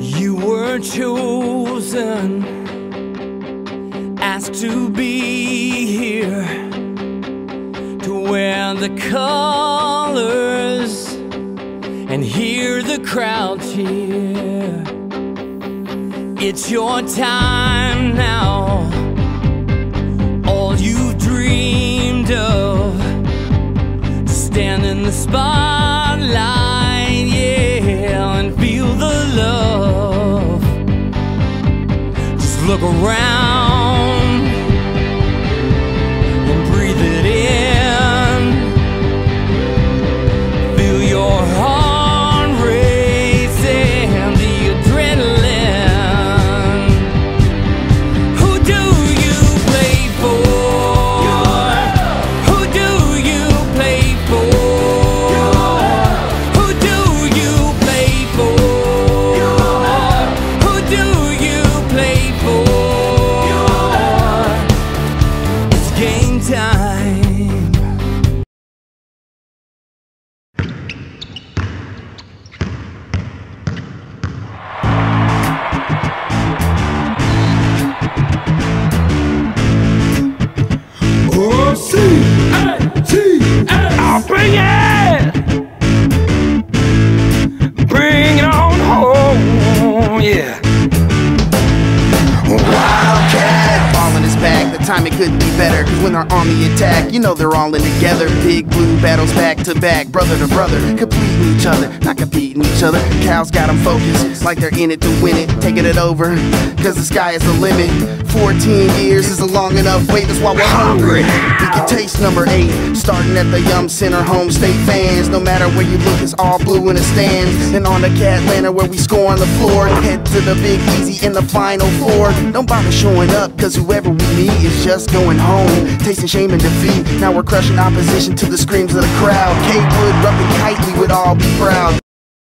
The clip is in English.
You were chosen, asked to be here, to wear the colors and hear the crowd cheer. It's your time now, all you've dreamed of, stand in the spotlight, look around game time. I'll! Bring it bag, it couldn't be better. Cause when our army attack, you know they're all in together. Big blue battles back to back, brother to brother Completing each other, not competing each other. Cal's got them focused, like they're in it to win it Taking it over, cause the sky is the limit. 14 years is a long enough wait, that's why we're hungry. We can taste number 8, starting at the Yum Center Home state fans. No matter where you look, it's all blue in the stands. And on the Catlanta where we score on the floor Head to the Big Easy in the final four. Don't bother showing up, cause whoever we meet is just going home Tasting shame and defeat, now we're crushing opposition to the screams of the crowd. Cawood, Rupp and Kite, we would all be proud